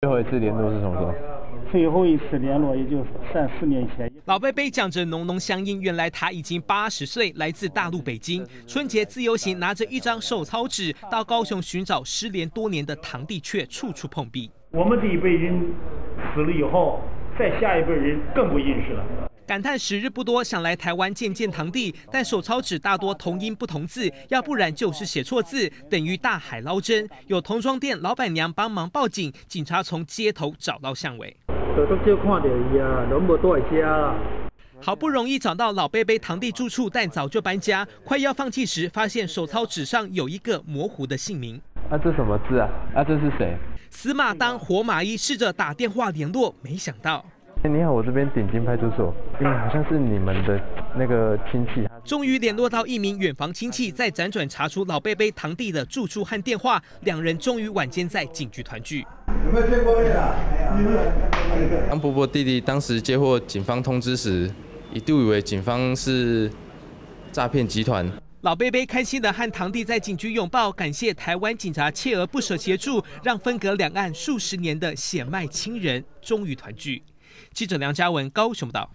最后一次联络是什么时候？最后一次联络也就三四年前。老贝贝讲着浓浓乡音，原来他已经八十岁，来自大陆北京。春节自由行，拿着一张手抄纸到高雄寻找失联多年的堂弟，却处处碰壁。我们这一辈人死了以后，再下一辈人更不认识了。感叹时日不多，想来台湾见见堂弟，但手抄纸大多同音不同字，要不然就是写错字，等于大海捞针。有童装店老板娘帮忙报警，警察从街头找到巷尾。都少看到伊啊，拢无在家。好不容易找到老贝贝堂弟住处，但早就搬家，快要放弃时，发现手抄纸上有一个模糊的姓名。啊，这什么字啊？啊，这是谁？死马当活马医，试着打电话联络，没想到。哎，你好，我这边顶金派出所，因为好像是你们的那个亲戚。终于联络到一名远房亲戚，在辗转查出老贝贝堂弟的住处和电话，两人终于晚间在警局团聚。有没有见过面啊？当伯伯弟弟当时接获警方通知时，一度以为警方是诈骗集团。老贝贝开心的和堂弟在警局拥抱，感谢台湾警察锲而不舍协助，让分隔两岸数十年的血脉亲人终于团聚。记者梁嘉文高雄报道。